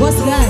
What's that?